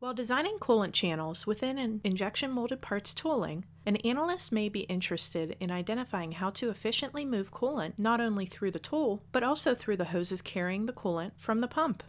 While designing coolant channels within an injection molded parts tooling, an analyst may be interested in identifying how to efficiently move coolant not only through the tool, but also through the hoses carrying the coolant from the pump.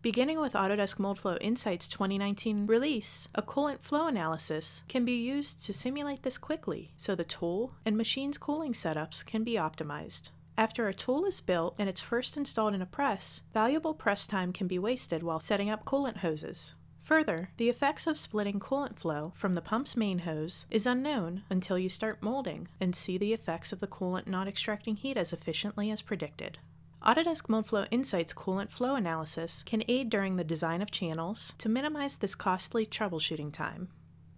Beginning with Autodesk Moldflow Insights 2019 release, a coolant flow analysis can be used to simulate this quickly so the tool and machine's cooling setups can be optimized. After a tool is built and it's first installed in a press, valuable press time can be wasted while setting up coolant hoses. Further, the effects of splitting coolant flow from the pump's main hose is unknown until you start molding and see the effects of the coolant not extracting heat as efficiently as predicted. Autodesk Moldflow Insights coolant flow analysis can aid during the design of channels to minimize this costly troubleshooting time.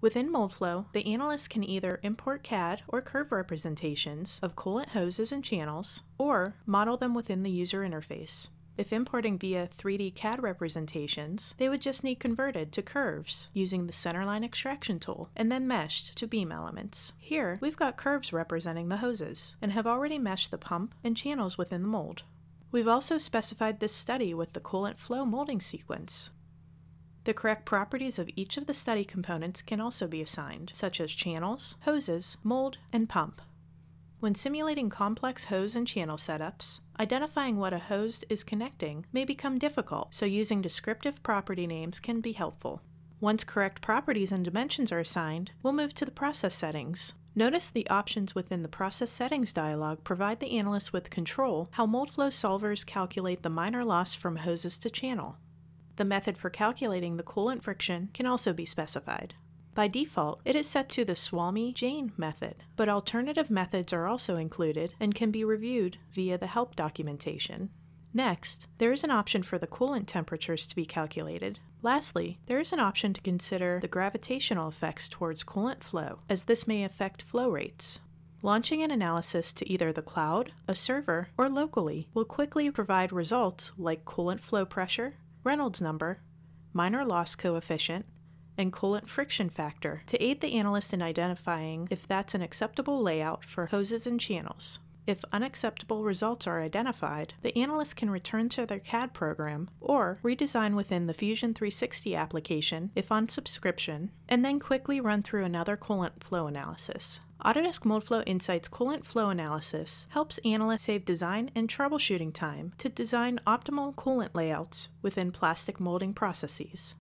Within Moldflow, the analyst can either import CAD or curve representations of coolant hoses and channels, or model them within the user interface. If importing via 3D CAD representations, they would just need converted to curves using the centerline extraction tool and then meshed to beam elements. Here, we've got curves representing the hoses and have already meshed the pump and channels within the mold. We've also specified this study with the coolant flow molding sequence. The correct properties of each of the study components can also be assigned, such as channels, hoses, mold, and pump. When simulating complex hose and channel setups, identifying what a hose is connecting may become difficult, so using descriptive property names can be helpful. Once correct properties and dimensions are assigned, we'll move to the process settings. Notice the options within the Process Settings dialog provide the analyst with control how Moldflow solvers calculate the minor loss from hoses to channel. The method for calculating the coolant friction can also be specified. By default, it is set to the Swamy-Jain method, but alternative methods are also included and can be reviewed via the help documentation. Next, there is an option for the coolant temperatures to be calculated. Lastly, there is an option to consider the gravitational effects towards coolant flow, as this may affect flow rates. Launching an analysis to either the cloud, a server, or locally will quickly provide results like coolant flow pressure, Reynolds number, minor loss coefficient, and coolant friction factor to aid the analyst in identifying if that's an acceptable layout for hoses and channels. If unacceptable results are identified, the analyst can return to their CAD program or redesign within the Fusion 360 application if on subscription, and then quickly run through another coolant flow analysis. Autodesk Moldflow Insights Coolant Flow Analysis helps analysts save design and troubleshooting time to design optimal coolant layouts within plastic molding processes.